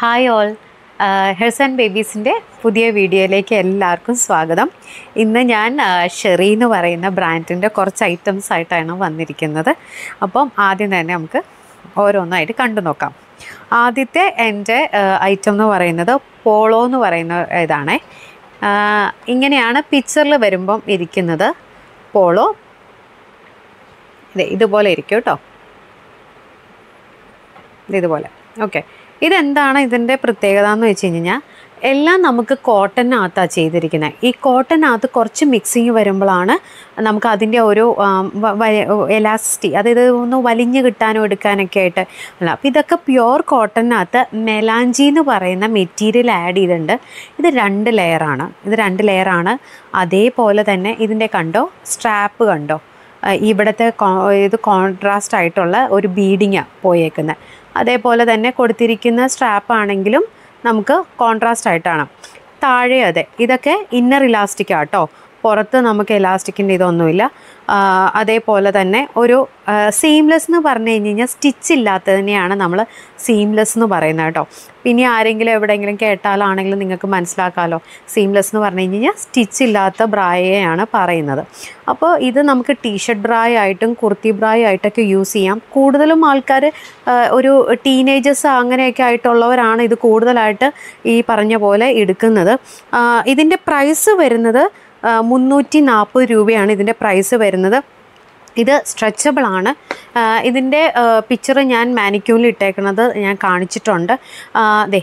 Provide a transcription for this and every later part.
Hi all ഹെൽസ് and ബേബീസിന്റെ പുതിയ വീഡിയോയിലേക്ക് എല്ലാവർക്കും സ്വാഗതം. ഇന്ന് ഞാൻ ഷെറി എന്ന് പറയുന്ന ബ്രാൻഡിന്റെ കുറച്ച് ഐറ്റംസ് ആയിട്ടാണ് വന്നിരിക്കുന്നത്. അപ്പം ആദ്യം തന്നെ നമുക്ക് ഓരോന്നായിട്ട് കണ്ടു നോക്കാം. ആദ്യത്തെ എന്റെ ഐറ്റം എന്ന് പറയുന്നത് പോളോ എന്ന് പറയുന്ന ഇതാണ്. ഇങ്ങനെയാണ് പിക്ചറിൽ വരുമ്പം ഇരിക്കുന്നത് പോളോ ഇതെ ഇതുപോലെ ഇരിക്കും കേട്ടോ. ഇത് ഇതുപോലെ. ഓക്കെ ഇതെന്താണ് ഇതിന്റെ പ്രത്യേകത എന്ന് വെച്ച് കഴിഞ്ഞാൽ എല്ലാം നമുക്ക് കോട്ടനകത്താണ് ചെയ്തിരിക്കുന്നത് ഈ കോട്ടനകത്ത് കുറച്ച് മിക്സിങ് വരുമ്പോഴാണ് നമുക്ക് അതിന്റെ ഒരു എലാസ്റ്റി അതായത് ഒന്ന് വലിഞ്ഞ് കിട്ടാനോ എടുക്കാനൊക്കെ ആയിട്ട് അല്ല അപ്പോൾ ഇതൊക്കെ പ്യുവർ കോട്ടനകത്ത് മെലാഞ്ചി എന്ന് പറയുന്ന മെറ്റീരിയൽ ആഡ് ചെയ്തിട്ടുണ്ട്. ഇത് രണ്ട് ലെയറാണ് ഇത് രണ്ട് ലെയറാണ് അതേപോലെ തന്നെ ഇതിന്റെ കണ്ടോ സ്ട്രാപ്പ് കണ്ടോ? ഇവിടുത്തെ ഇത് കോൺട്രാസ്റ്റ് ആയിട്ടുള്ള ഒരു ബീഡിങ്ങാണ് പോയേക്കുന്നത് അതേപോലെ തന്നെ കൊടുത്തിരിക്കുന്ന സ്ട്രാപ്പ് ആണെങ്കിലും നമുക്ക് കോൺട്രാസ്റ്റ് ആയിട്ടാണ് താഴെ അതെ ഇതൊക്കെ ഇന്നർ ഇലാസ്റ്റിക് ആട്ടോ പുറത്ത് നമുക്ക് എലാസ്റ്റിക്കിന്റെ ഇതൊന്നുമില്ല. അതേപോലെ തന്നെ ഒരു സീംലെസ് എന്ന് പറഞ്ഞു കഴിഞ്ഞ് കഴിഞ്ഞാൽ സ്റ്റിച്ച് ഇല്ലാത്തതിനെയാണ് നമ്മൾ സീംലെസ് എന്ന് പറയുന്നത് കേട്ടോ. പിന്നെ ആരെങ്കിലും എവിടെയെങ്കിലും കേട്ടാലാണെങ്കിലും നിങ്ങൾക്ക് മനസ്സിലാക്കാമല്ലോ സീംലെസ് എന്ന് പറഞ്ഞു കഴിഞ്ഞ് കഴിഞ്ഞാൽ സ്റ്റിച്ച് ഇല്ലാത്ത ബ്രായയാണ് പറയുന്നത്. അപ്പോൾ ഇത് നമുക്ക് ടീഷർട്ട് ബ്രായ ആയിട്ടും കുർത്തി ബ്രായ ആയിട്ടൊക്കെ യൂസ് ചെയ്യാം. കൂടുതലും ആൾക്കാർ ഒരു ടീനേജേഴ്സ് അങ്ങനെയൊക്കെ ആയിട്ടുള്ളവരാണ് ഇത് കൂടുതലായിട്ട് ഈ പറഞ്ഞ പോലെ എടുക്കുന്നത്. ഇതിന്റെ പ്രൈസ് വരുന്നത് മുന്നൂറ്റി നാൽപ്പത് രൂപയാണ് ഇതിന്റെ പ്രൈസ് വരുന്നത്. ഇത് സ്ട്രെച്ചബിൾ ആണ്. ഇതിന്റെ പിക്ചർ ഞാൻ മാനിക്യൂലിൽ ഇട്ടേക്കുന്നത് ഞാൻ കാണിച്ചിട്ടുണ്ട്. അതെ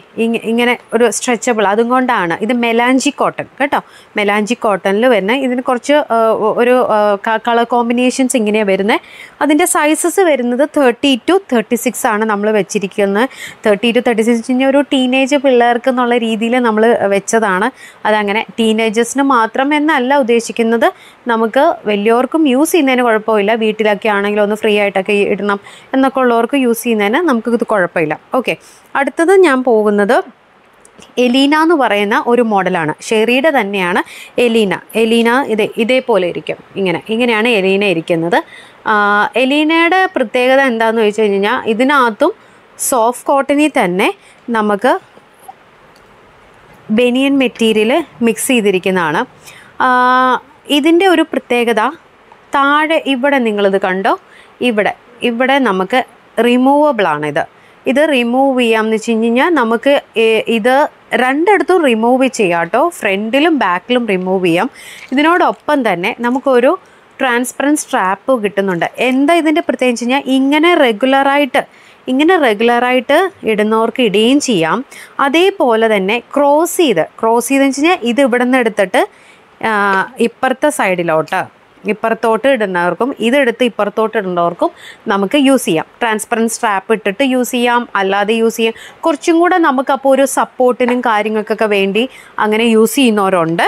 ഇങ്ങനെ ഒരു സ്ട്രെച്ചബിൾ അതും കൊണ്ടാണ്. ഇത് മെലാഞ്ചി കോട്ടൺ കേട്ടോ. മെലാഞ്ചി കോട്ടണിൽ വരുന്ന. ഇതിന് കുറച്ച് ഒരു കളർ കോമ്പിനേഷൻസ് ഇങ്ങനെയാണ് വരുന്നത് അതിന്റെ സൈസസ് വരുന്നത് തേർട്ടി ടു തേർട്ടി സിക്സ് ആണ് നമ്മൾ വെച്ചിരിക്കുന്നത്. തേർട്ടി ടു തേർട്ടി സിക്സ് കഴിഞ്ഞാൽ ഒരു ടീനേജ് പിള്ളേർക്ക് എന്നുള്ള രീതിയിൽ നമ്മൾ വെച്ചതാണ്. അതങ്ങനെ ടീനേജേഴ്സിന് മാത്രം എന്നല്ല ഉദ്ദേശിക്കുന്നത് നമുക്ക് വലിയവർക്കും യൂസ് ചെയ്യുന്നതിന് കുഴപ്പമില്ല. വീട്ടിലൊക്കെ ആണെങ്കിലും ഒന്ന് ഫ്രീ ആയിട്ടൊക്കെ ഇടണം എന്നൊക്കെ ഉള്ളവർക്ക് യൂസ് ചെയ്യുന്നതിന് നമുക്ക് ഇത് കുഴപ്പമില്ല. ഓക്കെ അടുത്തത് ഞാൻ പോകുന്നത് എലീന എന്ന് പറയുന്ന ഒരു മോഡലാണ്. ഷെറിയുടെ തന്നെയാണ് എലീന. എലീന ഇതേ ഇതേപോലെ ഇരിക്കും. ഇങ്ങനെ. ഇങ്ങനെയാണ് എലീന ഇരിക്കുന്നത്. എലീനയുടെ പ്രത്യേകത എന്താണെന്ന് വെച്ച് കഴിഞ്ഞാൽ ഇതിനകത്തും സോഫ്റ്റ് കോട്ടണിൽ തന്നെ നമുക്ക് ബെനിയൻ മെറ്റീരിയൽ മിക്സ് ചെയ്തിരിക്കുന്നതാണ്. ഇതിന്റെ ഒരു പ്രത്യേകത താഴെ ഇവിടെ നിങ്ങളിത് കണ്ടോ? ഇവിടെ. ഇവിടെ നമുക്ക് റിമൂവബിൾ ആണിത് ഇത്. റിമൂവ് ചെയ്യാമെന്ന് വെച്ച് കഴിഞ്ഞാൽ നമുക്ക് ഇത് രണ്ടിടത്തും റിമൂവ് ചെയ്യാം കേട്ടോ. ഫ്രണ്ടിലും ബാക്കിലും റിമൂവ് ചെയ്യാം. ഇതിനോടൊപ്പം തന്നെ നമുക്കൊരു ട്രാൻസ്പെറൻസ് സ്ട്രാപ്പ് കിട്ടുന്നുണ്ട്. എന്താ ഇതിന്റെ പ്രത്യേകിച്ച് കഴിഞ്ഞാൽ ഇങ്ങനെ റെഗുലറായിട്ട് ഇങ്ങനെ റെഗുലറായിട്ട് ഇടുന്നവർക്ക് ഇടുകയും ചെയ്യാം. അതേപോലെ തന്നെ ക്രോസ് ചെയ്ത് ക്രോസ് ചെയ്തെന്ന് വെച്ച് കഴിഞ്ഞാൽ ഇത് ഇവിടെ നിന്ന് എടുത്തിട്ട് ഇപ്പുറത്തെ സൈഡിലോട്ട് ഇപ്പുറത്തോട്ട് ഇടുന്നവർക്കും ഇതെടുത്ത് ഇപ്പുറത്തോട്ട് ഇടുന്നവർക്കും നമുക്ക് യൂസ് ചെയ്യാം. ട്രാൻസ്പെറന്റ് സ്ട്രാപ്പ് ഇട്ടിട്ട് യൂസ് ചെയ്യാം. അല്ലാതെ യൂസ് ചെയ്യാം. കുറച്ചും കൂടെ നമുക്കപ്പോൾ ഒരു സപ്പോർട്ടിനും കാര്യങ്ങൾക്കൊക്കെ വേണ്ടി അങ്ങനെ യൂസ് ചെയ്യുന്നവരുണ്ട്.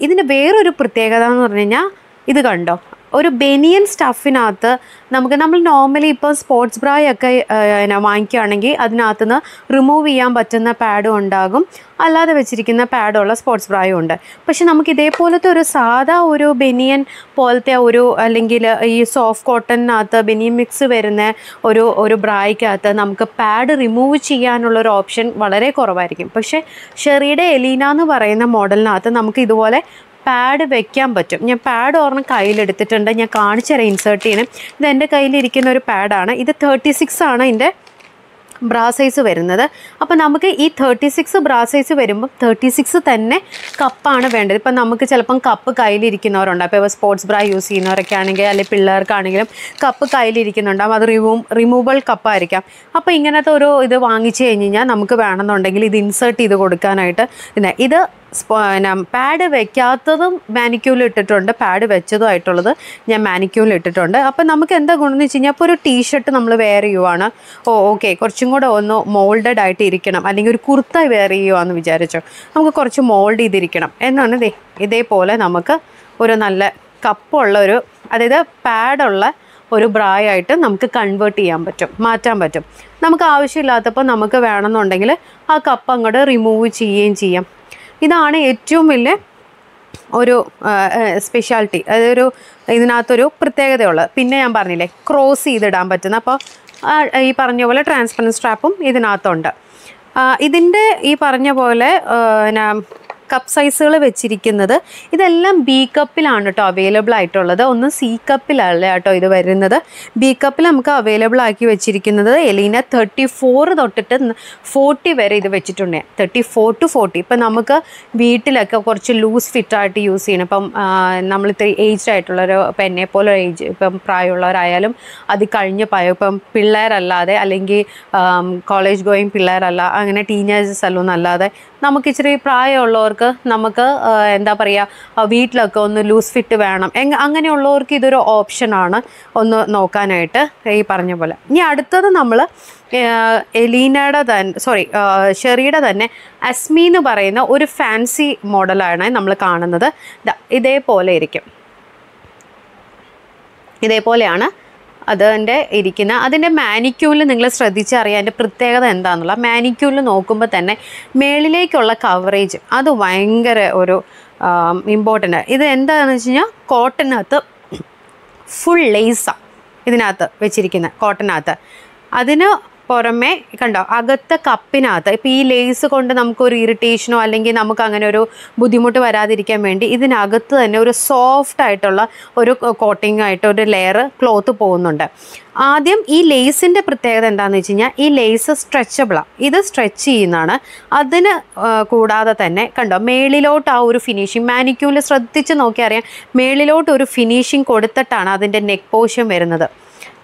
ഇതിന്റെ വേറൊരു പ്രത്യേകത എന്ന് പറഞ്ഞു കഴിഞ്ഞാൽ ഇത് കണ്ടോ? ഒരു ബെനിയൻ സ്റ്റഫിനകത്ത് നമുക്ക് നമ്മൾ നോർമലി ഇപ്പോൾ സ്പോർട്സ് ബ്രായൊക്കെ പിന്നെ വാങ്ങിക്കുകയാണെങ്കിൽ അതിനകത്ത് നിന്ന് റിമൂവ് ചെയ്യാൻ പറ്റുന്ന പാഡും ഉണ്ടാകും. അല്ലാതെ വെച്ചിരിക്കുന്ന പാഡുള്ള സ്പോർട്സ് ബ്രായും ഉണ്ട്. പക്ഷെ നമുക്ക് ഇതേപോലത്തെ ഒരു സാധാ ഒരു ബെനിയൻ പോലത്തെ ഒരു അല്ലെങ്കിൽ ഈ സോഫ്റ്റ് കോട്ടണിനകത്ത് ബെനിയൻ മിക്സ് വരുന്ന ഒരു ഒരു ബ്രായ്ക്കകത്ത് നമുക്ക് പാഡ് റിമൂവ് ചെയ്യാനുള്ള ഒരു ഓപ്ഷൻ വളരെ കുറവായിരിക്കും. പക്ഷേ ഷെറിയുടെ എലീന എന്ന് പറയുന്ന മോഡലിനകത്ത് നമുക്ക് ഇതുപോലെ പാഡ് വെക്കാൻ പറ്റും. ഞാൻ പാഡ് ഓർണം കയ്യിലെടുത്തിട്ടുണ്ട്. ഞാൻ കാണിച്ചു തരാം ഇൻസേർട്ട് ചെയ്യണം. ഇത് എന്റെ കയ്യിലിരിക്കുന്ന ഒരു പാഡാണ് ഇത് തേർട്ടി സിക്സ് ആണ് ഇതിന്റെ ബ്രാ സൈസ് വരുന്നത്. അപ്പോൾ നമുക്ക് ഈ തേർട്ടി സിക്സ് ബ്രാ സൈസ് വരുമ്പം തേർട്ടി സിക്സ് തന്നെ കപ്പാണ് വേണ്ടത്. ഇപ്പം നമുക്ക് ചിലപ്പം കപ്പ് കയ്യിലിരിക്കുന്നവരുണ്ട്. അപ്പോൾ സ്പോർട്സ് ബ്രാ യൂസ് ചെയ്യുന്നവരൊക്കെ ആണെങ്കിൽ അല്ലെങ്കിൽ പിള്ളേർക്കാണെങ്കിലും കപ്പ് കയ്യിലിരിക്കുന്നുണ്ടാവും അത് റിമൂ റിമൂവബിൾ കപ്പായിരിക്കാം അപ്പോൾ ഇങ്ങനത്തെ ഒരു ഇത് വാങ്ങിച്ചു കഴിഞ്ഞ് കഴിഞ്ഞാൽ നമുക്ക് വേണമെന്നുണ്ടെങ്കിൽ ഇത് ഇൻസേർട്ട് ചെയ്ത് കൊടുക്കാനായിട്ട്. ഇത് പാഡ് വെക്കാത്തതും മാനിക്യൂളിൽ ഇട്ടിട്ടുണ്ട്. പാഡ് വെച്ചതും ആയിട്ടുള്ളത് ഞാൻ മാനിക്യൂളിൽ ഇട്ടിട്ടുണ്ട്. അപ്പം നമുക്ക് എന്താ ഗുണമെന്ന് വെച്ച് കഴിഞ്ഞാൽ ഇപ്പോൾ ഒരു ടീഷർട്ട് നമ്മൾ വെയർ ചെയ്യുവാണ്. ഓ ഓക്കെ കുറച്ചും കൂടെ ഒന്ന് മോൾഡഡ് ആയിട്ട് ഇരിക്കണം. അല്ലെങ്കിൽ ഒരു കുർത്ത വെയർ ചെയ്യുവാന്ന് വിചാരിച്ചോ. നമുക്ക് കുറച്ച് മോൾഡ് ചെയ്തിരിക്കണം. എന്നാണ് ഇതേ ഇതേപോലെ നമുക്ക് ഒരു നല്ല കപ്പുള്ള ഒരു അതായത് പാഡുള്ള ഒരു ബ്രായായിട്ട് നമുക്ക് കൺവേർട്ട് ചെയ്യാൻ പറ്റും. മാറ്റാൻ പറ്റും. നമുക്ക് ആവശ്യമില്ലാത്തപ്പോൾ നമുക്ക് വേണമെന്നുണ്ടെങ്കിൽ ആ കപ്പ് അങ്ങോട്ട് റിമൂവ് ചെയ്യുകയും ചെയ്യാം. ഇതാണ് ഏറ്റവും വലിയ ഒരു സ്പെഷ്യാലിറ്റി അതൊരു ഇതിനകത്തൊരു പ്രത്യേകതയുള്ളത്. പിന്നെ ഞാൻ പറഞ്ഞില്ലേ ക്രോസ് ചെയ്തിടാൻ പറ്റുന്ന. അപ്പോൾ ഈ പറഞ്ഞ പോലെ ട്രാൻസ്പെറന്റ് സ്ട്രാപ്പും ഇതിനകത്തുണ്ട്. ഇതിന്റെ ഈ പറഞ്ഞ പോലെ പിന്നെ കപ്പ് സൈസുകൾ വെച്ചിരിക്കുന്നത്. ഇതെല്ലാം ബി കപ്പിലാണ് കേട്ടോ അവൈലബിൾ ആയിട്ടുള്ളത്. ഒന്ന് സി കപ്പിലല്ല കേട്ടോ ഇത് വരുന്നത്. ബി കപ്പിൽ നമുക്ക് അവൈലബിൾ ആക്കി വെച്ചിരിക്കുന്നത് എലീന തേർട്ടി ഫോർ തൊട്ടിട്ട് ഫോർട്ടി വരെ ഇത് വെച്ചിട്ടുണ്ട്. തേർട്ടി ഫോർ ടു ഫോർട്ടി ഇപ്പം നമുക്ക് വീട്ടിലൊക്കെ കുറച്ച് ലൂസ് ഫിറ്റായിട്ട് യൂസ് ചെയ്യണം. ഇപ്പം നമ്മൾ ഇത്തിരി ഏജ്ഡ് ആയിട്ടുള്ളൊരു ഇപ്പം എന്നെ പോലെ ഏജ് ഇപ്പം പ്രായമുള്ളവരായാലും അത് കഴിഞ്ഞ് പായോ ഇപ്പം പിള്ളേരല്ലാതെ അല്ലെങ്കിൽ കോളേജ് ഗോയിങ് പിള്ളേരല്ല അങ്ങനെ ടീനേജേഴ്സ് അല്ലൊന്നും അല്ലാതെ നമുക്ക് ഇച്ചിരി പ്രായമുള്ളവർക്ക് നമുക്ക് ആ, എന്താ പറയുക വീട്ടിലൊക്കെ ഒന്ന് ലൂസ് ഫിറ്റ് വേണം. എങ് അങ്ങനെയുള്ളവർക്ക് ഇതൊരു ഓപ്ഷനാണ് ഒന്ന് നോക്കാനായിട്ട് ഈ പറഞ്ഞ പോലെ. ഇനി അടുത്തത് നമ്മൾ എലീനയുടെ തന്നെ സോറി ഷെറിയുടെ തന്നെ അസ്മി എന്ന് പറയുന്ന ഒരു ഫാൻസി മോഡലാണ് നമ്മൾ കാണുന്നത്. ഇതേപോലെ ഇരിക്കും. ഇതേപോലെയാണ് അതിന്റെ ഇരിക്കുന്ന അതിന്റെ മാനിക്യൂലിൽ നിങ്ങൾ ശ്രദ്ധിച്ചറിയാം അതിന്റെ പ്രത്യേകത എന്താണെന്നുള്ള. മാനിക്യൂലിൽ നോക്കുമ്പോൾ തന്നെ മേളിലേക്കുള്ള കവറേജ് അത് ഭയങ്കര ഒരു ഇമ്പോർട്ടന്റ് ഇത് എന്താണെന്ന് വെച്ച് കഴിഞ്ഞാൽ കോട്ടനകത്ത് ഫുൾ ലേസാണ് ഇതിനകത്ത് വെച്ചിരിക്കുന്നത് കോട്ടനകത്ത്. അതിന് പുറമെ കണ്ടോ അകത്തെ കപ്പിനകത്ത് ഇപ്പോൾ ഈ ലേസ് കൊണ്ട് നമുക്കൊരു ഇറിറ്റേഷനോ അല്ലെങ്കിൽ നമുക്ക് അങ്ങനെ ഒരു ബുദ്ധിമുട്ട് വരാതിരിക്കാൻ വേണ്ടി ഇതിനകത്ത് തന്നെ ഒരു സോഫ്റ്റ് ആയിട്ടുള്ള ഒരു കോട്ടിംഗ് ആയിട്ട് ഒരു ലെയർ ക്ലോത്ത് പോകുന്നുണ്ട്. ആദ്യം ഈ ലേസിന്റെ പ്രത്യേകത എന്താണെന്ന് വെച്ച് കഴിഞ്ഞാൽ ഈ ലേസ് സ്ട്രെച്ചബിളാണ് ഇത് സ്ട്രെച്ച് ചെയ്യുന്നതാണ്. അതിന് കൂടാതെ തന്നെ കണ്ടോ മേളിലോട്ട് ആ ഒരു ഫിനിഷിങ് മാനിക്യൂൽ ശ്രദ്ധിച്ച് നോക്കി അറിയാം മേളിലോട്ട് ഒരു ഫിനിഷിങ് കൊടുത്തിട്ടാണ് അതിന്റെ നെക്ക് പോഷൻ വരുന്നത്.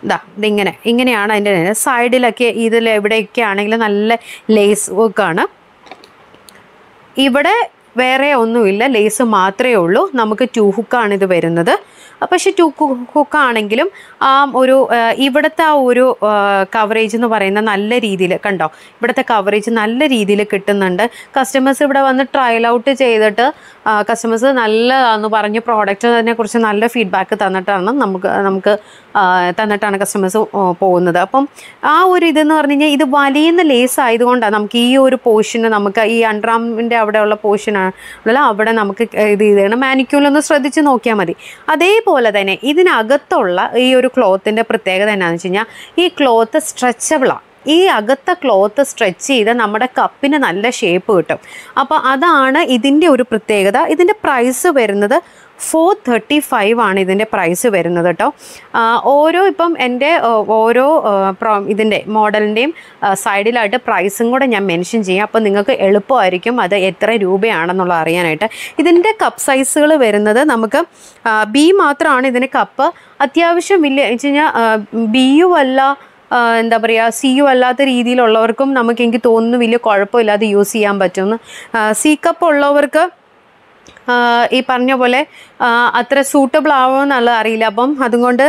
ഇതാ ഇതിങ്ങനെ ഇങ്ങനെയാണ് അതിന്റെ സൈഡിലൊക്കെ ഇതിൽ എവിടെയൊക്കെ ആണെങ്കിലും നല്ല ലേസ് വർക്കാണ് ഇവിടെ വേറെ ഒന്നുമില്ല ലേസ് മാത്രമേ ഉള്ളൂ. നമുക്ക് ടൂ ഹുക്കാണ് ഇത് വരുന്നത്. പക്ഷേ ടു ഹുക്കാണെങ്കിലും ആ ഒരു ഇവിടുത്തെ ആ ഒരു കവറേജ് എന്ന് പറയുന്ന നല്ല രീതിയിൽ കണ്ടോ? ഇവിടുത്തെ കവറേജ് നല്ല രീതിയിൽ കിട്ടുന്നുണ്ട്. കസ്റ്റമേഴ്സ് ഇവിടെ വന്ന് ട്രയൽ ഔട്ട് ചെയ്തിട്ട് കസ്റ്റമേഴ്സ് നല്ലതാണെന്ന് പറഞ്ഞ് പ്രോഡക്റ്റിനെ കുറിച്ച് നല്ല ഫീഡ്ബാക്ക് തന്നിട്ടാണ് നമുക്ക് നമുക്ക് തന്നിട്ടാണ് കസ്റ്റമേഴ്സ് പോകുന്നത്. അപ്പം ആ ഒരു ഇതെന്ന് പറഞ്ഞു കഴിഞ്ഞാൽ ഇത് വലിയുന്ന ലേസ് ആയതുകൊണ്ടാണ് നമുക്ക് ഈ ഒരു പോർഷന് നമുക്ക് ഈ അണ്ട്രാമിന്റെ അവിടെയുള്ള പോർഷനാണ് അവിടെ നമുക്ക് ഇത് ചെയ്യണം മാനിക്യൂലൊന്ന് ശ്രദ്ധിച്ച് നോക്കിയാൽ മതി. അതേപോലെ തന്നെ ഇതിനകത്തുള്ള ഈ ഒരു ക്ലോത്തിന്റെ പ്രത്യേകത എന്നാന്ന് വെച്ച് കഴിഞ്ഞാൽ ഈ ക്ലോത്ത് സ്ട്രെച്ചബിളാണ് ഈ അകത്തെ ക്ലോത്ത് സ്ട്രെച്ച് ചെയ്ത് നമ്മുടെ കപ്പിന് നല്ല ഷേപ്പ് കിട്ടും. അപ്പോൾ അതാണ് ഇതിന്റെ ഒരു പ്രത്യേകത. ഇതിന്റെ പ്രൈസ് വരുന്നത് ഫോർ തേർട്ടി ഫൈവ് ആണ് ഇതിന്റെ പ്രൈസ് വരുന്നത് കേട്ടോ ഓരോ ഇപ്പം എന്റെ ഓരോ ഇതിന്റെ മോഡലിന്റെയും സൈഡിലായിട്ട് പ്രൈസും കൂടെ ഞാൻ മെൻഷൻ ചെയ്യാം. അപ്പോൾ നിങ്ങൾക്ക് എളുപ്പമായിരിക്കും അത് എത്ര രൂപയാണെന്നുള്ളത് അറിയാനായിട്ട്. ഇതിന്റെ കപ്പ് സൈസുകൾ വരുന്നത് നമുക്ക് ബി മാത്രമാണ് ഇതിന് കപ്പ് അത്യാവശ്യം വലിയ വെച്ച് കഴിഞ്ഞാൽ ബിയുമല്ല എന്താ പറയുക സി യു അല്ലാത്ത രീതിയിലുള്ളവർക്കും നമുക്ക് എനിക്ക് തോന്നുന്നു വലിയ കുഴപ്പമില്ലാതെ യൂസ് ചെയ്യാൻ പറ്റുമെന്ന്. സി കപ്പ് ഉള്ളവർക്ക് ഈ പറഞ്ഞ പോലെ അത്ര സൂട്ടബിൾ ആവുമെന്നുള്ള അറിയില്ല. അപ്പം അതുകൊണ്ട്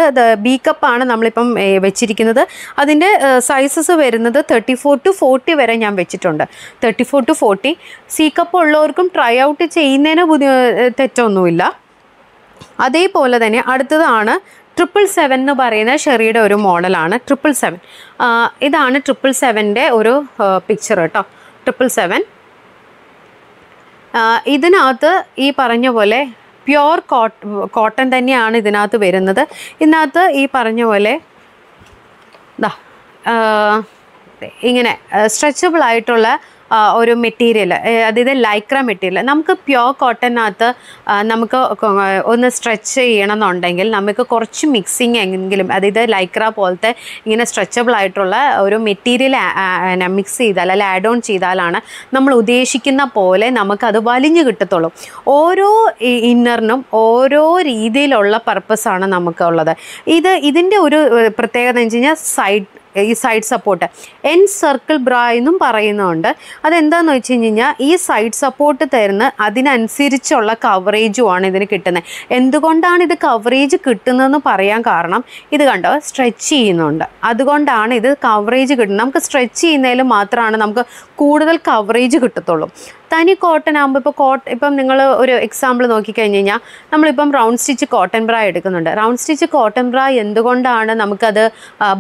ബി കപ്പാണ് നമ്മളിപ്പം വെച്ചിരിക്കുന്നത്. അതിന്റെ സൈസസ് വരുന്നത് തേർട്ടി ഫോർ ടു ഫോർട്ടി വരെ ഞാൻ വെച്ചിട്ടുണ്ട്. Thirty four to forty C cup ഉള്ളവർക്കും ട്രൈ ഔട്ട് ചെയ്യുന്നതിന് ബുദ്ധി തെറ്റൊന്നുമില്ല. അതേപോലെ തന്നെ അടുത്തതാണ് ട്രിപ്പിൾ സെവൻ എന്ന് പറയുന്ന ഷെറിയുടെ ഒരു മോഡലാണ്. ട്രിപ്പിൾ സെവൻ ഇതാണ് ട്രിപ്പിൾ സെവന്റെ ഒരു പിക്ചർ കേട്ടോ. ട്രിപ്പിൾ സെവൻ ഇതിനകത്ത് ഈ പറഞ്ഞ പോലെ പ്യുവർ കോട്ടൺ തന്നെയാണ് ഇതിനകത്ത് വരുന്നത്. ഇതിനകത്ത് ഈ പറഞ്ഞ പോലെ ഇങ്ങനെ സ്ട്രെച്ചബിൾ ആയിട്ടുള്ള ഒരു മെറ്റീരിയൽ അതായത് ലൈക്ര മെറ്റീരിയൽ നമുക്ക് പ്യുവർ കോട്ടനകത്ത് നമുക്ക് ഒന്ന് സ്ട്രെച്ച് ചെയ്യണമെന്നുണ്ടെങ്കിൽ നമുക്ക് കുറച്ച് മിക്സിങ് എങ്കിലും അതായത് ലൈക്ര പോലത്തെ ഇങ്ങനെ സ്ട്രെച്ചബിൾ ആയിട്ടുള്ള ഒരു മെറ്റീരിയൽ മിക്സ് ചെയ്താൽ അല്ലെങ്കിൽ ആഡ് ഓൺ ചെയ്താലാണ് നമ്മൾ ഉദ്ദേശിക്കുന്ന പോലെ നമുക്കത് വലിഞ്ഞു കിട്ടത്തുള്ളൂ. ഓരോ ഇന്നറിനും ഓരോ രീതിയിലുള്ള പർപ്പസാണ് നമുക്കുള്ളത് ഇത് ഇതിന്റെ ഒരു പ്രത്യേകത എന്ന് വെച്ച് കഴിഞ്ഞാൽ സൈഡ് ഈ side support N circle bra എന്നും പറയുന്നുണ്ട്. അതെന്താണെന്ന് വെച്ച് കഴിഞ്ഞാൽ ഈ സൈഡ് സപ്പോർട്ട് തരുന്ന അതിനനുസരിച്ചുള്ള കവറേജുമാണ് ഇതിന് കിട്ടുന്നത് എന്തുകൊണ്ടാണ് ഇത് കവറേജ് കിട്ടുന്നതെന്ന് പറയാൻ കാരണം ഇത് കണ്ടോ? സ്ട്രെച്ച് ചെയ്യുന്നുണ്ട്. അതുകൊണ്ടാണ് ഇത് കവറേജ് കിട്ടുന്നത് നമുക്ക് സ്ട്രെച്ച് ചെയ്യുന്നതിൽ മാത്രമാണ് നമുക്ക് കൂടുതൽ കവറേജ് കിട്ടത്തുള്ളൂ. തനി കോട്ടൺ ആകുമ്പോൾ ഇപ്പോൾ കോട്ട് ഇപ്പം നിങ്ങൾ ഒരു എക്സാമ്പിൾ നോക്കിക്കഴിഞ്ഞ് കഴിഞ്ഞാൽ നമ്മളിപ്പം റൗണ്ട് സ്റ്റിച്ച് കോട്ടൺ ബ്രാ എടുക്കുന്നുണ്ട്. റൗണ്ട് സ്റ്റിച്ച് കോട്ടൺ ബ്രാ എന്തുകൊണ്ടാണ് നമുക്കത്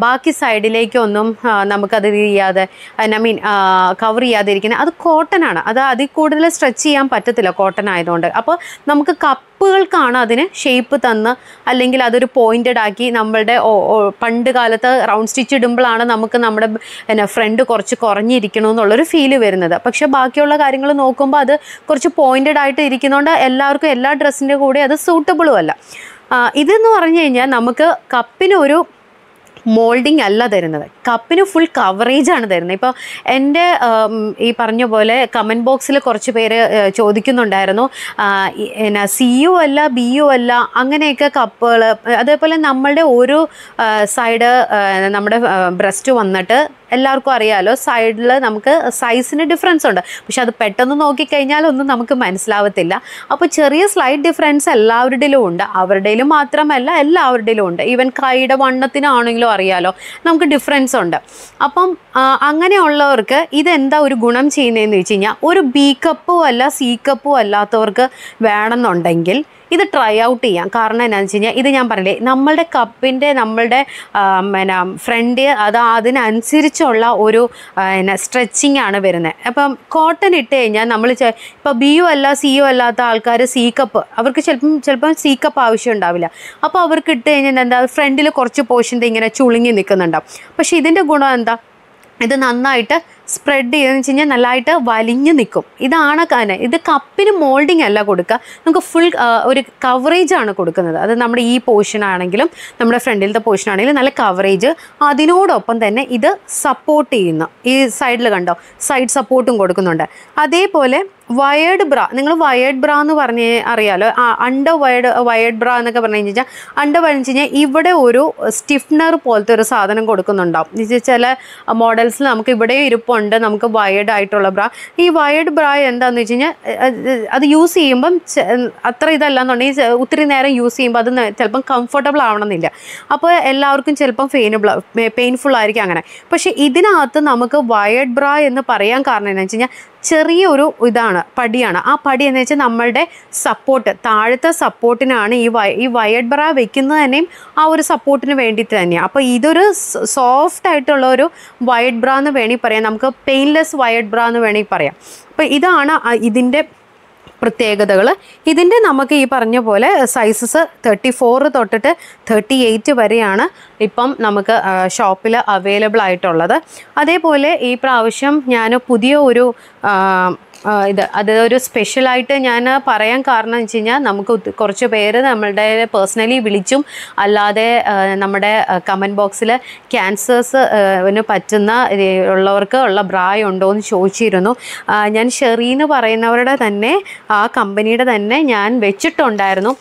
ബാക്കി സൈഡിലേക്കൊന്നും നമുക്കത് ഇത് ചെയ്യാതെ ഐ മീൻ കവർ ചെയ്യാതെ ഇരിക്കുന്നത് അത് കോട്ടൺ ആണ്. അത് അതിൽ കൂടുതൽ സ്ട്രെച്ച് ചെയ്യാൻ പറ്റത്തില്ല കോട്ടൺ ആയതുകൊണ്ട്. അപ്പോൾ നമുക്ക് കപ്പുകൾക്കാണ് അതിന് ഷേപ്പ് തന്ന് അല്ലെങ്കിൽ അതൊരു പോയിന്റഡ് ആക്കി നമ്മളുടെ പണ്ട് കാലത്ത് റൗണ്ട് സ്റ്റിച്ച് ഇടുമ്പോഴാണ് നമുക്ക് നമ്മുടെ പിന്നെ ഫ്രണ്ട് കുറച്ച് കുറഞ്ഞിരിക്കണം എന്നുള്ളൊരു ഫീൽ വരുന്നത്. പക്ഷേ ബാക്കിയുള്ള കാര്യങ്ങൾ നോക്കുമ്പോൾ അത് കുറച്ച് പോയിന്റഡ് ആയിട്ട് ഇരിക്കുന്നതുകൊണ്ട് എല്ലാവർക്കും എല്ലാ ഡ്രസ്സിന്റെ കൂടെ അത് സൂട്ടബിളും അല്ല. ഇതെന്ന് പറഞ്ഞു കഴിഞ്ഞാൽ നമുക്ക് കപ്പിന് ഒരു മോൾഡിംഗ് അല്ല തരുന്നത്. കപ്പിന് ഫുൾ കവറേജ് ആണ് തരുന്നത്. ഇപ്പോൾ എന്റെ ഈ പറഞ്ഞ പോലെ കമന്റ് ബോക്സിൽ കുറച്ച് പേര് ചോദിക്കുന്നുണ്ടായിരുന്നു. എന്നാ സി യു അല്ല ബി യു അല്ല അങ്ങനെയൊക്കെ കപ്പുകൾ അതേപോലെ നമ്മളുടെ ഒരു സൈഡ് നമ്മുടെ ബ്രസ്റ്റ് വന്നിട്ട് എല്ലാവർക്കും അറിയാലോ സൈഡിൽ നമുക്ക് സൈസിന് ഡിഫറൻസ് ഉണ്ട്. പക്ഷെ അത് പെട്ടെന്ന് നോക്കിക്കഴിഞ്ഞാൽ ഒന്നും നമുക്ക് മനസ്സിലാവത്തില്ല. അപ്പോൾ ചെറിയ സ്ലൈഡ് ഡിഫറൻസ് എല്ലാവരുടെയും ഉണ്ട്. അവരുടെയിലും മാത്രമല്ല എല്ലാവരുടെയും ഉണ്ട്. ഈവൻ കൈയുടെ വണ്ണത്തിനാണെങ്കിലും അറിയാലോ നമുക്ക് ഡിഫറൻസ് ഉണ്ട്. അപ്പം അങ്ങനെയുള്ളവർക്ക് ഇതെന്താ ഒരു ഗുണം ചെയ്യുന്നതെന്ന് വെച്ച് കഴിഞ്ഞാൽ ഒരു ബി കപ്പോ അല്ല സി കപ്പോ അല്ലാത്തവർക്ക് വേണമെന്നുണ്ടെങ്കിൽ ഇത് ട്രൈ ഔട്ട് ചെയ്യാം. കാരണം എന്താണെന്ന് വെച്ച് കഴിഞ്ഞാൽ ഇത് ഞാൻ പറഞ്ഞില്ലേ നമ്മളുടെ കപ്പിന്റെ നമ്മളുടെ പിന്നെ ഫ്രണ്ട് അത് അതിനനുസരിച്ചുള്ള ഒരു പിന്നെ സ്ട്രെച്ചിങ് ആണ് വരുന്നത് അപ്പം കോട്ടൺ ഇട്ട് കഴിഞ്ഞാൽ നമ്മൾ ഇപ്പോൾ യു അല്ല സി യു അല്ലാത്ത ആൾക്കാർ സി കപ്പ് അവർക്ക് ചിലപ്പം ചിലപ്പം സി കപ്പ് ആവശ്യം ഉണ്ടാവില്ല. അപ്പോൾ അവർക്ക് ഇട്ട് കഴിഞ്ഞാൽ എന്താ ഫ്രണ്ടിൽ കുറച്ച് പോർഷന്റെ ഇങ്ങനെ ചുളുങ്ങി നിൽക്കുന്നുണ്ടാവും പക്ഷേ ഇതിന്റെ ഗുണം എന്താ? ഇത് നന്നായിട്ട് സ്പ്രെഡ് ചെയ്തെന്ന് വെച്ച് കഴിഞ്ഞാൽ നല്ലതായിട്ട് വലിഞ്ഞ് നിൽക്കും ഇതാണ് കാന ഇത് കപ്പിന് മോൾഡിംഗ് അല്ല കൊടുക്കുക നമുക്ക് ഫുൾ ഒരു കവറേജ് ആണ് കൊടുക്കുന്നത്. അത് നമ്മുടെ ഈ പോർഷൻ ആണെങ്കിലും നമ്മുടെ ഫ്രണ്ടിലത്തെ പോർഷൻ ആണെങ്കിലും നല്ല കവറേജ് അതിനോടൊപ്പം തന്നെ ഇത് സപ്പോർട്ട് ചെയ്യുന്നു ഈ സൈഡിൽ കണ്ടോ? സൈഡ് സപ്പോർട്ടും കൊടുക്കുന്നുണ്ട്. അതേപോലെ വയേർഡ് ബ്ര നിങ്ങൾ വയേർഡ് ബ്ര എന്ന് പറഞ്ഞ് അറിയാലോ? ആ അണ്ടർ വയേർഡ് വയേർഡ് ബ്ര എന്നൊക്കെ പറഞ്ഞു കഴിഞ്ഞാൽ അണ്ടർ പറഞ്ഞു കഴിഞ്ഞാൽ ഇവിടെ ഒരു സ്റ്റിഫ്നർ പോലത്തെ ഒരു സാധനം കൊടുക്കുന്നുണ്ടാവും. ചില മോഡൽസിൽ നമുക്ക് ഇവിടെ ഇരിപ്പുണ്ട് നമുക്ക് വയേർഡ് ആയിട്ടുള്ള ബ്ര ഈ വയേർഡ് ബ്ര എന്താണെന്ന് വെച്ച് അത് യൂസ് ചെയ്യുമ്പം അത്ര ഇതല്ല എന്നുണ്ടെങ്കിൽ ഒത്തിരി നേരം യൂസ് ചെയ്യുമ്പോൾ അത് ചിലപ്പം കംഫർട്ടബിൾ ആവണമെന്നില്ല. അപ്പോൾ എല്ലാവർക്കും ചിലപ്പം ഫെയിനബിൾ പെയിൻഫുൾ ആയിരിക്കും അങ്ങനെ. പക്ഷേ ഇതിനകത്ത് നമുക്ക് വയേർഡ് ബ്ര എന്ന് പറയാൻ കാരണം എന്താണെന്ന് വെച്ച് ചെറിയൊരു ഇതാണ് പടിയാണ്. ആ പടി എന്ന് വെച്ചാൽ നമ്മളുടെ സപ്പോർട്ട് താഴത്തെ സപ്പോർട്ടിനാണ് ഈ വയ ഈ വയർഡ് ബ്ര വെക്കുന്നത് തന്നെയും ആ ഒരു സപ്പോർട്ടിന് വേണ്ടിയിട്ട് തന്നെയാണ് അപ്പോൾ ഇതൊരു സോഫ്റ്റ് ആയിട്ടുള്ള ഒരു വയർഡ് ബ്ര എന്ന് വേണമെങ്കിൽ പറയാം. നമുക്ക് പെയിൻലെസ് വയർഡ് ബ്ര എന്ന് വേണമെങ്കിൽ പറയാം. അപ്പോൾ ഇതാണ് ഇതിന്റെ പ്രത്യേകതകൾ ഇതിന്റെ നമുക്ക് ഈ പറഞ്ഞ പോലെ സൈസസ് തേർട്ടി ഫോർ തൊട്ടിട്ട് തേർട്ടി എയ്റ്റ് വരെയാണ് ഇപ്പം നമുക്ക് ഷോപ്പിൽ അവൈലബിൾ ആയിട്ടുള്ളത്. അതേപോലെ ഈ പ്രാവശ്യം ഞാൻ പുതിയ ഒരു ഇത് അത് ഒരു സ്പെഷ്യലായിട്ട് ഞാൻ പറയാൻ കാരണം എന്ന് വെച്ച് കഴിഞ്ഞാൽ നമുക്ക് കുറച്ച് പേര് നമ്മളുടെ പേഴ്സണലി വിളിച്ചും അല്ലാതെ നമ്മുടെ കമന്റ് ബോക്സിൽ ക്യാൻസേഴ്സ് പറ്റുന്ന ഉള്ളവർക്ക് ഉള്ള ബ്രായ ഉണ്ടോ എന്ന് ചോദിച്ചിരുന്നു. ഞാൻ ഷെറി എന്ന് പറയുന്നവരുടെ തന്നെ ആ കമ്പനിയുടെ തന്നെ ഞാൻ വെച്ചിട്ടുണ്ടായിരുന്നു.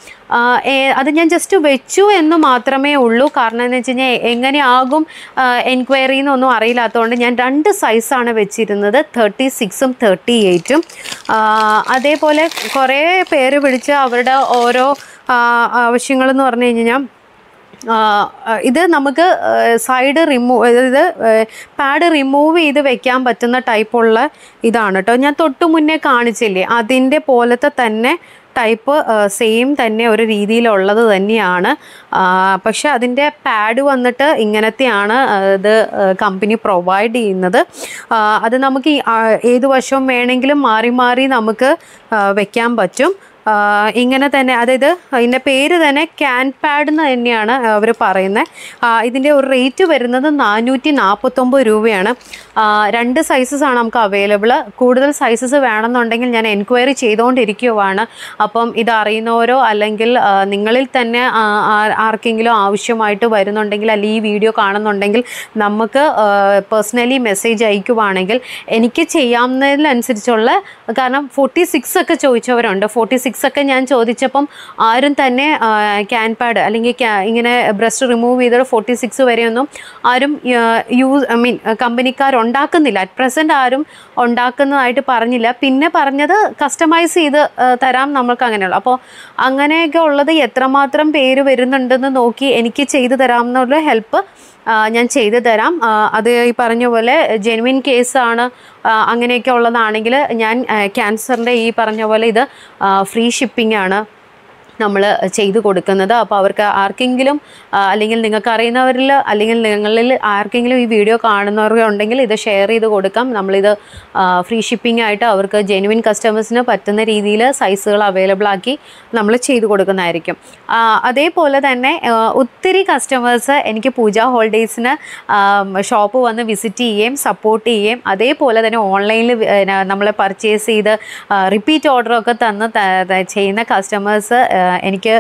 അത് ഞാൻ ജസ്റ്റ് വെച്ചു എന്ന് മാത്രമേ ഉള്ളൂ. കാരണം എന്ന് വെച്ച് കഴിഞ്ഞാൽ എങ്ങനെയാകും എൻക്വയറി എന്നൊന്നും അറിയില്ലാത്തതുകൊണ്ട് ഞാൻ രണ്ട് സൈസാണ് വെച്ചിരുന്നത്. തേർട്ടി സിക്സും തേർട്ടി എയ്റ്റും അതേപോലെ കുറേ പേര് വിളിച്ച് അവരുടെ ഓരോ ആവശ്യങ്ങളെന്ന് പറഞ്ഞു കഴിഞ്ഞാൽ ഇത് നമുക്ക് സൈഡ് റിമൂവ് അതായത് പാഡ് റിമൂവ് ചെയ്ത് വെക്കാൻ പറ്റുന്ന ടൈപ്പുള്ള ഇതാണ് കേട്ടോ. ഞാൻ തൊട്ട് മുന്നേ കാണിച്ചില്ലേ അതിന്റെ പോലത്തെ തന്നെ ടൈപ്പ് സെയിം തന്നെ ഒരു രീതിയിലുള്ളത് തന്നെയാണ്. പക്ഷേ അതിന്റെ പാഡ് വന്നിട്ട് ഇങ്ങനത്തെയാണ് ഇത് കമ്പനി പ്രൊവൈഡ് ചെയ്യുന്നത്. അത് നമുക്ക് ഏത് വശവും വേണമെങ്കിലും മാറി മാറി നമുക്ക് വെക്കാൻ പറ്റും. ഇങ്ങനെ തന്നെ അതായത് ഇതിന്റെ പേര് തന്നെ ക്യാൻ പാഡ് എന്ന് തന്നെയാണ് അവർ പറയുന്നത് ഇതിന്റെ ഒരു റേറ്റ് വരുന്നത് നാനൂറ്റി നാൽപ്പത്തൊമ്പത് രൂപയാണ് രണ്ട് സൈസസാണ് നമുക്ക് അവൈലബിൾ കൂടുതൽ സൈസസ് വേണമെന്നുണ്ടെങ്കിൽ ഞാൻ എൻക്വയറി ചെയ്തുകൊണ്ടിരിക്കുവാണ്. അപ്പം ഇത് അറിയുന്നവരോ അല്ലെങ്കിൽ നിങ്ങളിൽ തന്നെ ആർക്കെങ്കിലും ആവശ്യമായിട്ട് വരുന്നുണ്ടെങ്കിൽ അല്ലെങ്കിൽ ഈ വീഡിയോ കാണുന്നുണ്ടെങ്കിൽ നമുക്ക് പേഴ്സണലി മെസ്സേജ് അയക്കുവാണെങ്കിൽ എനിക്ക് ചെയ്യാവുന്നതിനനുസരിച്ചുള്ള കാരണം ഫോർട്ടി സിക്സ് ഒക്കെ ചോദിച്ചവരുണ്ട്. ഫോർട്ടി സിക്സ് ഒക്കെ ഞാൻ ചോദിച്ചപ്പം ആരും തന്നെ ക്യാൻ പാഡ് അല്ലെങ്കിൽ ഇങ്ങനെ ബ്രസ്റ്റ് റിമൂവ് ചെയ്ത ഫോർട്ടി സിക്സ് വരെയൊന്നും ആരും യൂസ് ഐ മീൻ കമ്പനിക്കാർ ഉണ്ടാക്കുന്നില്ല അറ്റ് പ്രസന്റ് ആരും ഉണ്ടാക്കുന്നതായിട്ട് പറഞ്ഞില്ല. പിന്നെ പറഞ്ഞത് കസ്റ്റമൈസ് ചെയ്ത് തരാം നമ്മൾക്ക് അങ്ങനെയുള്ള. അപ്പോൾ അങ്ങനെയൊക്കെ ഉള്ളത് എത്രമാത്രം പേര് വരുന്നുണ്ടെന്ന് നോക്കി എനിക്ക് ചെയ്തു തരാമെന്നുള്ള ഹെൽപ്പ് ഞാൻ ചെയ്തു തരാം. അത് ഈ പറഞ്ഞ പോലെ ജെനുവിൻ കേസാണ് അങ്ങനെയൊക്കെ ഉള്ളതാണെങ്കിൽ ഞാൻ ക്യാൻസറിന്റെ ഈ പറഞ്ഞ പോലെ ഇത് ഫ്രീ ഷിപ്പിംഗ് ആണ്. നമ്മൾ ചെയ്തു കൊടുക്കുന്നത്. അപ്പോൾ അവർക്ക് ആർക്കെങ്കിലും അല്ലെങ്കിൽ നിങ്ങൾക്ക് അറിയുന്നവരിൽ അല്ലെങ്കിൽ നിങ്ങളിൽ ആർക്കെങ്കിലും ഈ വീഡിയോ കാണുന്നവരുണ്ടെങ്കിൽ ഇത് ഷെയർ ചെയ്ത് കൊടുക്കാം. നമ്മളിത് ഫ്രീ ഷിപ്പിംഗ് ആയിട്ട് അവർക്ക് ജെനുവിൻ കസ്റ്റമേഴ്സിന് പറ്റുന്ന രീതിയിൽ സൈസുകൾ അവൈലബിൾ ആക്കി നമ്മൾ ചെയ്തു കൊടുക്കുന്നതായിരിക്കും. അതേപോലെ തന്നെ ഒത്തിരി കസ്റ്റമേഴ്സ് എനിക്ക് പൂജ ഹോൾഡേയ്സിന് ഷോപ്പ് വന്ന് വിസിറ്റ് ചെയ്യുകയും സപ്പോർട്ട് ചെയ്യുകയും അതേപോലെ തന്നെ ഓൺലൈനിൽ നമ്മളെ പർച്ചേസ് ചെയ്ത് റിപ്പീറ്റ് ഓർഡറൊക്കെ തന്ന് ചെയ്യുന്ന കസ്റ്റമേഴ്സ് എനിക്ക്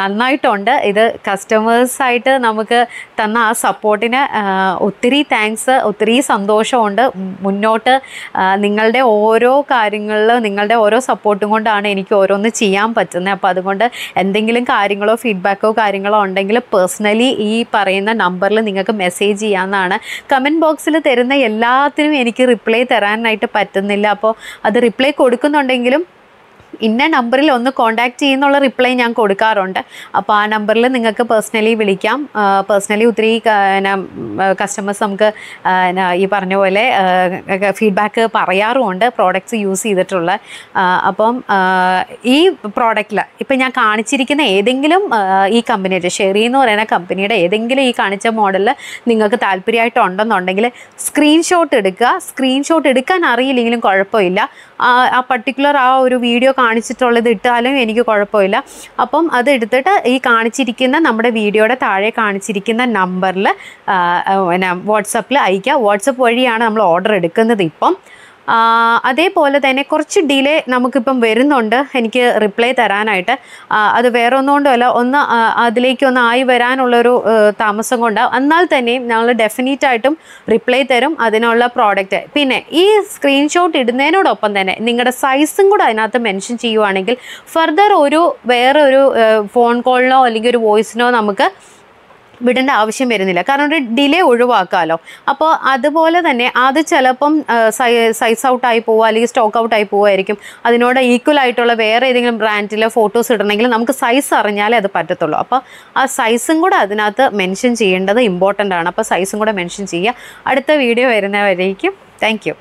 നന്നായിട്ടുണ്ട്. ഇത് കസ്റ്റമേഴ്സായിട്ട് നമുക്ക് തന്ന ആ സപ്പോർട്ടിന് ഒത്തിരി താങ്ക്സ് ഒത്തിരി സന്തോഷമുണ്ട്. മുന്നോട്ട് നിങ്ങളുടെ ഓരോ കാര്യങ്ങളിൽ നിങ്ങളുടെ ഓരോ സപ്പോർട്ടും കൊണ്ടാണ് എനിക്ക് ഓരോന്ന് ചെയ്യാൻ പറ്റുന്നത്. അപ്പോൾ അതുകൊണ്ട് എന്തെങ്കിലും കാര്യങ്ങളോ ഫീഡ്ബാക്കോ കാര്യങ്ങളോ ഉണ്ടെങ്കിൽ പേഴ്സണലി ഈ പറയുന്ന നമ്പറിൽ നിങ്ങൾക്ക് മെസ്സേജ് ചെയ്യാമെന്നാണ് കമന്റ് ബോക്സിൽ തരുന്ന എല്ലാത്തിനും എനിക്ക് റിപ്ലൈ തരാനായിട്ട് പറ്റുന്നില്ല. അപ്പോൾ അത് റിപ്ലൈ കൊടുക്കുന്നുണ്ടെങ്കിലും ഇന്ന നമ്പറിൽ ഒന്ന് കോൺടാക്ട് ചെയ്യുന്നുള്ള റിപ്ലൈ ഞാൻ കൊടുക്കാറുണ്ട്. അപ്പോൾ ആ നമ്പറിൽ നിങ്ങൾക്ക് പേഴ്സണലി വിളിക്കാം. പേഴ്സണലി ഒത്തിരി കസ്റ്റമേഴ്സ് നമുക്ക് ഈ പറഞ്ഞ പോലെ ഫീഡ്ബാക്ക് പറയാറുമുണ്ട്. പ്രോഡക്റ്റ്സ് യൂസ് ചെയ്തിട്ടുള്ള. അപ്പം ഈ പ്രോഡക്റ്റിൽ ഇപ്പം ഞാൻ കാണിച്ചിരിക്കുന്ന ഏതെങ്കിലും ഈ കമ്പനിയുടെ ഷെറി എന്ന് പറയുന്ന കമ്പനിയുടെ ഏതെങ്കിലും ഈ കാണിച്ച മോഡലിൽ നിങ്ങൾക്ക് താല്പര്യമായിട്ടുണ്ടെന്നുണ്ടെങ്കിൽ സ്ക്രീൻഷോട്ട് എടുക്കുക. സ്ക്രീൻഷോട്ട് എടുക്കാൻ അറിയില്ലെങ്കിലും കുഴപ്പമില്ല. ആ പർട്ടിക്കുലർ ആ ഒരു വീഡിയോ കാണിച്ചിട്ടുള്ളത് ഇട്ടാലും എനിക്ക് കുഴപ്പമില്ല. അപ്പം അത് എടുത്തിട്ട് ഈ കാണിച്ചിരിക്കുന്ന നമ്മുടെ വീഡിയോയുടെ താഴെ കാണിച്ചിരിക്കുന്ന നമ്പറിൽ പിന്നെ വാട്സപ്പിൽ അയക്കുക വാട്സപ്പ് വഴിയാണ് നമ്മൾ ഓർഡർ എടുക്കുന്നത് ഇപ്പം. അതേപോലെ തന്നെ കുറച്ച് ഡിലേ നമുക്കിപ്പം വരുന്നുണ്ട്. എനിക്ക് റിപ്ലൈ തരാനായിട്ട്. അത് വേറെ ഒന്നുകൊണ്ടല്ല ഒന്ന് അതിലേക്ക് ഒന്ന് ആയി വരാനുള്ളൊരു താമസം കൊണ്ട്. എന്നാൽ തന്നെയും ഞങ്ങൾ ഡെഫിനറ്റ് ആയിട്ടും റിപ്ലൈ തരും അതിനുള്ള പ്രോഡക്റ്റ്. പിന്നെ ഈ സ്ക്രീൻഷോട്ട് ഇടുന്നതിനോടൊപ്പം തന്നെ നിങ്ങളുടെ സൈസും കൂടെ അതിനകത്ത് മെൻഷൻ ചെയ്യുവാണെങ്കിൽ ഫർദർ ഒരു വേറെ ഒരു ഫോൺ കോളിനോ അല്ലെങ്കിൽ ഒരു വോയിസിനോ നമുക്ക് വിടേണ്ട ആവശ്യം വരുന്നില്ല. കാരണം ഒരു ഡിലേ ഒഴിവാക്കാമല്ലോ അപ്പോൾ അതുപോലെ തന്നെ അത് ചിലപ്പം സൈസ് ഔട്ട് ആയി പോവുക അല്ലെങ്കിൽ സ്റ്റോക്ക് ഔട്ട് ആയി പോവുമായിരിക്കും. അതിനോട് ഈക്വൽ ആയിട്ടുള്ള വേറെ ഏതെങ്കിലും ബ്രാൻഡിലെ ഫോട്ടോസ് ഇടണമെങ്കിൽ നമുക്ക് സൈസ് അറിഞ്ഞാലേ അത് പറ്റത്തുള്ളൂ. അപ്പോൾ ആ സൈസും കൂടെ അതിനകത്ത് മെൻഷൻ ചെയ്യേണ്ടത് ഇമ്പോർട്ടന്റ് ആണ്. അപ്പോൾ സൈസും കൂടെ മെൻഷൻ ചെയ്യുക. അടുത്ത വീഡിയോ വരുന്നവരേക്കും. താങ്ക്